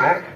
Né?